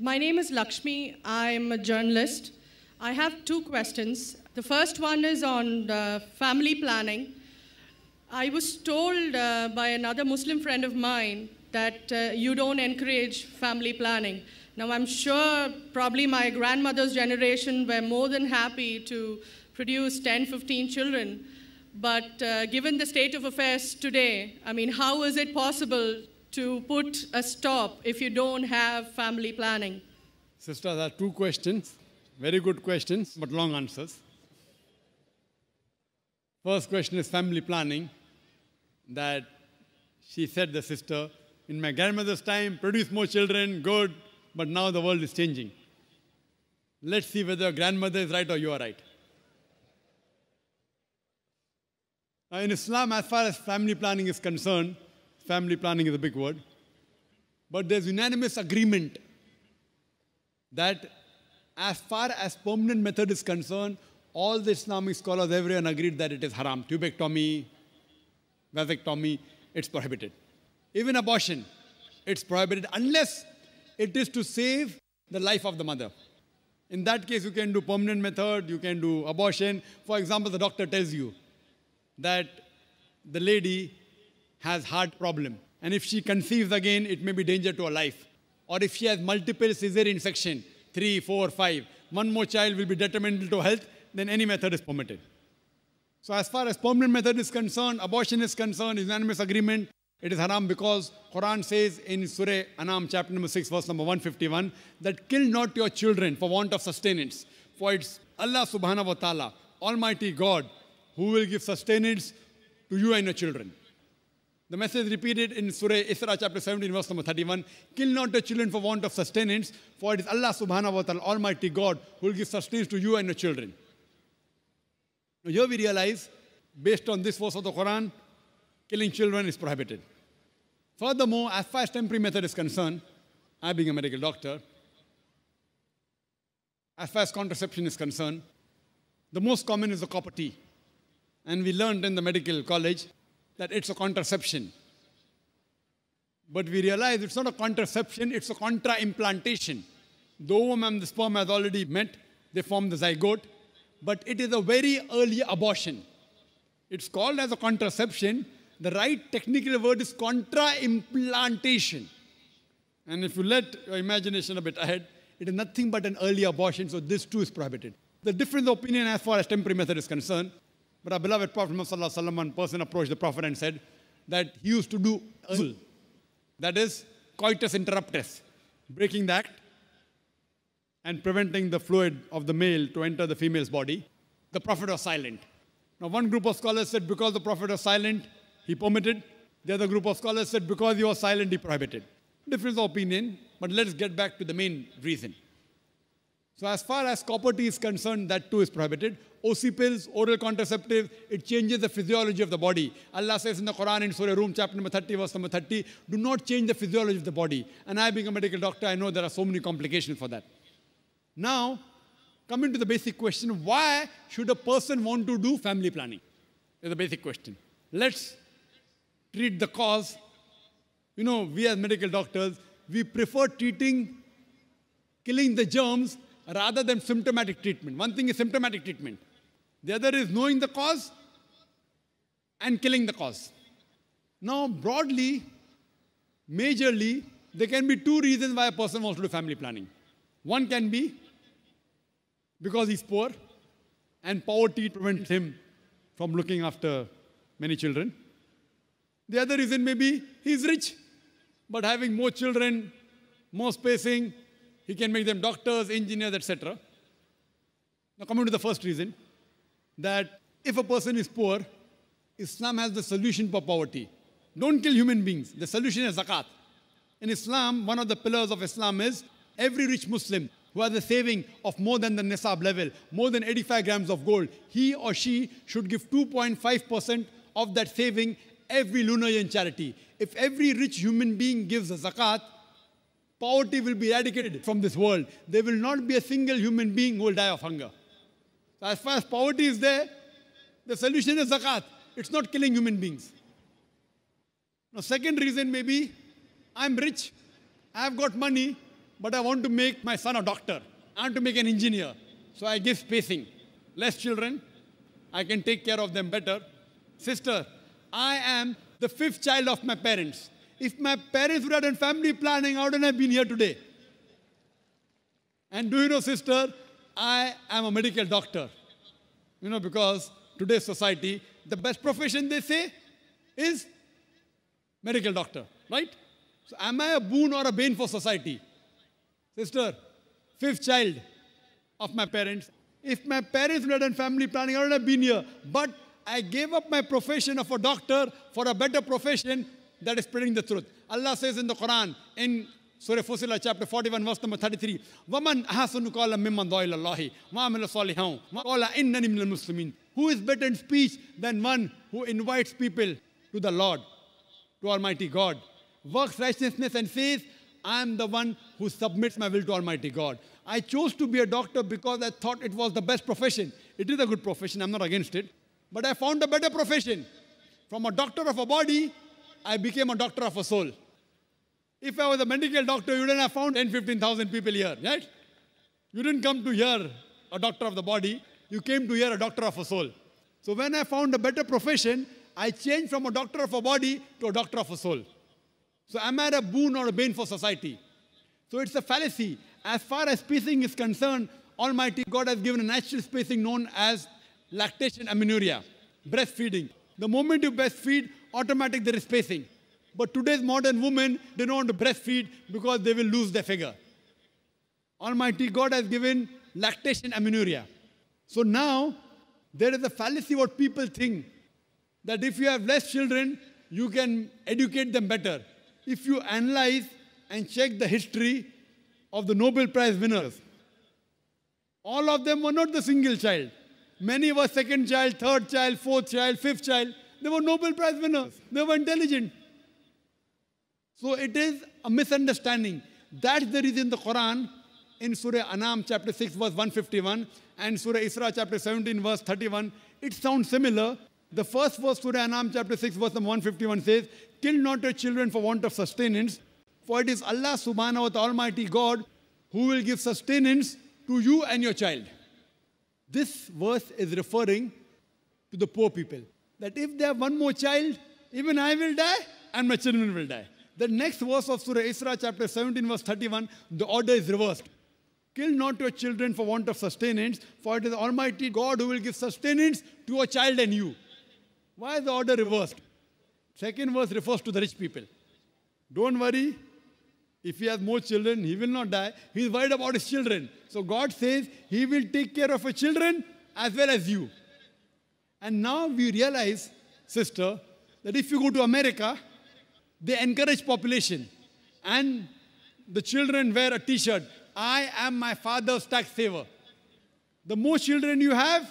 My name is Lakshmi. I'm a journalist. I have two questions. The first one is on uh, family planning. I was told uh, by another Muslim friend of mine that uh, you don't encourage family planning. Now, I'm sure probably my grandmother's generation were more than happy to produce 10, 15 children. But uh, given the state of affairs today, I mean, how is it possible to put a stop if you don't have family planning? Sister, there are two questions. Very good questions, but long answers. First question is family planning. That she said, the sister, in my grandmother's time, produce more children, good, but now the world is changing. Let's see whether grandmother is right or you are right. In Islam, as far as family planning is concerned, family planning is a big word, but there's unanimous agreement that as far as permanent method is concerned, all the Islamic scholars, everyone agreed that it is haram. Tubectomy, vasectomy, it's prohibited. Even abortion, it's prohibited unless it is to save the life of the mother. In that case, you can do permanent method, you can do abortion. For example, the doctor tells you that the lady has heart problem. And if she conceives again, it may be danger to her life. Or if she has multiple cesarean section, three, four, five, one more child will be detrimental to health, then any method is permitted. So as far as permanent method is concerned, abortion is concerned, unanimous agreement, it is haram because Quran says in Surah Anam chapter number 6 verse number 151 that kill not your children for want of sustenance. For it's Allah subhanahu wa ta'ala, Almighty God, who will give sustenance to you and your children. The message repeated in Surah Isra chapter 17 verse number 31, kill not your children for want of sustenance, for it is Allah subhanahu wa ta'ala, Almighty God, who will give sustenance to you and your children. Now here we realize, based on this verse of the Quran, killing children is prohibited. Furthermore, as far as temporary method is concerned, I being a medical doctor, as far as contraception is concerned, the most common is the copper T. And we learned in the medical college that it's a contraception. But we realize it's not a contraception, it's a contra-implantation. The ovum and the sperm has already met, they form the zygote, but it is a very early abortion. It's called as a contraception. The right technical word is contra-implantation. And if you let your imagination a bit ahead, it is nothing but an early abortion, so this too is prohibited. The difference of opinion as far as temporary method is concerned, but our beloved Prophet Muhammad one person approached the Prophet and said that he used to do uzl, that is coitus interruptus, breaking the act and preventing the fluid of the male to enter the female's body. The Prophet was silent. Now one group of scholars said because the Prophet was silent, he permitted. The other group of scholars said because he was silent, he prohibited. Difference of opinion, but let's get back to the main reason. So as far as copper T is concerned, that too is prohibited. OC pills, oral contraceptive, it changes the physiology of the body. Allah says in the Quran in Surah Rum, chapter number 30, verse number 30, do not change the physiology of the body. And I, being a medical doctor, I know there are so many complications for that. Now, coming to the basic question, why should a person want to do family planning? Is the basic question. Let's treat the cause. You know, we as medical doctors, we prefer treating, killing the germs rather than symptomatic treatment. One thing is symptomatic treatment. The other is knowing the cause and killing the cause. Now, broadly, majorly, there can be two reasons why a person wants to do family planning. One can be because he's poor and poverty prevents him from looking after many children. The other reason may be he's rich, but having more children, more spacing, he can make them doctors, engineers, etc. Now, coming to the first reason, that if a person is poor, Islam has the solution for poverty. Don't kill human beings. The solution is zakat. In Islam, one of the pillars of Islam is every rich Muslim who has a saving of more than the nisab level, more than 85 grams of gold, he or she should give 2.5% of that saving every lunar year in charity. If every rich human being gives a zakat, poverty will be eradicated from this world. There will not be a single human being who will die of hunger. So as far as poverty is there, the solution is zakat. It's not killing human beings. Now, second reason may be I'm rich, I've got money, but I want to make my son a doctor. I want to make an engineer. So I give spacing. Less children, I can take care of them better. Sister, I am the fifth child of my parents. If my parents would have done family planning, I wouldn't have been here today. And do you know, sister, I am a medical doctor. You know, because today's society, the best profession they say is medical doctor, right? So am I a boon or a bane for society? Sister, fifth child of my parents. If my parents would have done family planning, I would have been here. But I gave up my profession of a doctor for a better profession that is spreading the truth. Allah says in the Quran, in Surah Fusilah, chapter 41, verse number 33, وَمَنْ أَحَسُنُ قَالَ مِمَّنْ دَعَ إِلَى اللَّهِ وَعَمِلَ صَالِحًا وَقَالَ إِنَّنِي مِنَ الْمُسْلِمِينَ Who is better in speech than one who invites people to the Lord, to Almighty God, works righteousness and says, I am the one who submits my will to Almighty God. I chose to be a doctor because I thought it was the best profession. It is a good profession, I'm not against it. But I found a better profession. From a doctor of a body, I became a doctor of a soul. If I was a medical doctor, you wouldn't have found 10, 15,000 people here, right? You didn't come to hear a doctor of the body, you came to hear a doctor of a soul. So when I found a better profession, I changed from a doctor of a body to a doctor of a soul. So am I a boon or a bane for society? So it's a fallacy. As far as spacing is concerned, Almighty God has given a natural spacing known as lactation amenorrhea, breastfeeding. The moment you breastfeed, automatic there is spacing. But today's modern women, they don't want to breastfeed because they will lose their figure. Almighty God has given lactation amenorrhea. So now, there is a fallacy what people think that if you have less children, you can educate them better. If you analyze and check the history of the Nobel Prize winners, all of them were not the single child. Many were second child, third child, fourth child, fifth child. They were Nobel Prize winners. They were intelligent. So it is a misunderstanding. That's the reason the Quran in Surah Anam chapter 6 verse 151 and Surah Isra chapter 17 verse 31, it sounds similar. The first verse Surah Anam chapter 6 verse 151 says, Kill not your children for want of sustenance, for it is Allah subhanahu wa ta'ala Almighty God who will give sustenance to you and your child. This verse is referring to the poor people. That if they have one more child, even I will die and my children will die. The next verse of Surah Isra, chapter 17, verse 31, the order is reversed. Kill not your children for want of sustenance, for it is Almighty God who will give sustenance to a child and you. Why is the order reversed? Second verse refers to the rich people. Don't worry, if he has more children, he will not die. He is worried about his children. So God says he will take care of your children as well as you. And now we realize, sister, that if you go to America, they encourage population. And the children wear a t-shirt. I am my father's tax saver. The more children you have,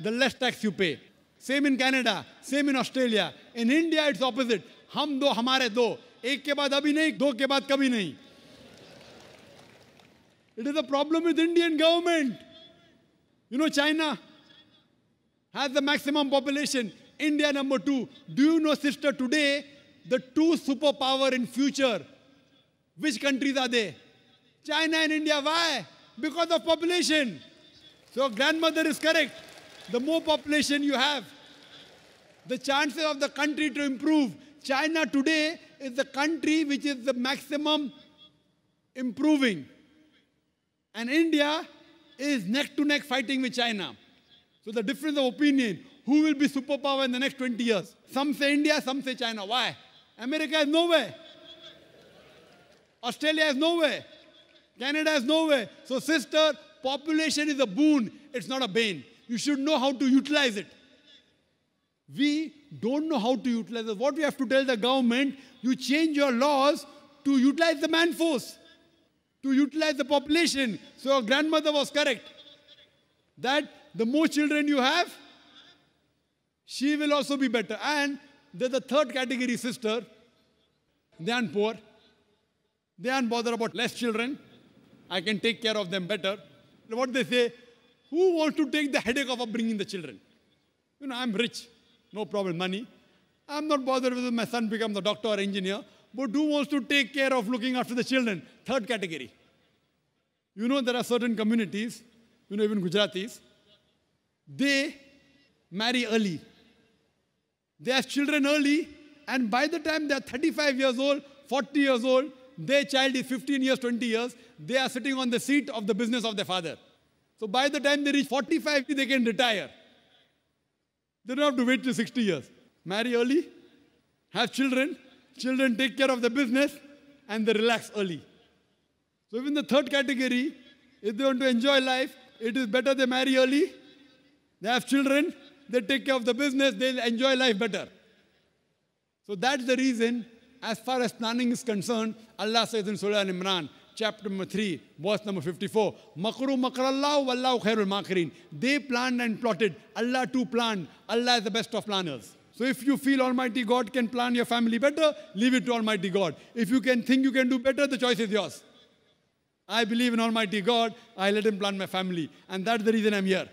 the less tax you pay. Same in Canada, same in Australia. In India, it's opposite. हम दो हमारे दो एक के बाद अभी नहीं दो के बाद कभी नहीं It is a problem with Indian government. You know, China has the maximum population. India number two. Do you know, sister, today the two superpower in future, which countries are they? China and India. Why? Because of population. So grandmother is correct. The more population you have, the chances of the country to improve. China today is the country which is the maximum improving. And India is neck to neck fighting with China. So the difference of opinion, who will be superpower in the next 20 years? Some say India, some say China. Why? America has nowhere. Australia has nowhere. Canada has nowhere. So, sister, population is a boon, it's not a bane. You should know how to utilize it. We don't know how to utilize it. What we have to tell the government, you change your laws to utilize the man force, to utilize the population. So, your grandmother was correct that the more children you have, she will also be better. And there's the third category sister. They aren't poor. They aren't bothered about less children. I can take care of them better. What they say, who wants to take the headache of bringing the children? You know, I'm rich, no problem, money. I'm not bothered whether my son becomes a doctor or engineer, but who wants to take care of looking after the children? Third category. You know, there are certain communities, you know, even Gujaratis, they marry early. They have children early, and by the time they are 35 years old, 40 years old, their child is 15 years, 20 years, they are sitting on the seat of the business of their father. So by the time they reach 45, they can retire. They don't have to wait till 60 years. Marry early, have children, children take care of the business, and they relax early. So even the third category, if they want to enjoy life, it is better they marry early, they have children, they take care of the business, they'll enjoy life better. So that's the reason, as far as planning is concerned, Allah says in Surah Al-Imran, chapter number 3, verse number 54, Makru makrallahu wallahu khairul makirin. They planned and plotted. Allah too planned. Allah is the best of planners. So if you feel Almighty God can plan your family better, leave it to Almighty God. If you can think you can do better, the choice is yours. I believe in Almighty God. I let Him plan my family. And that's the reason I'm here.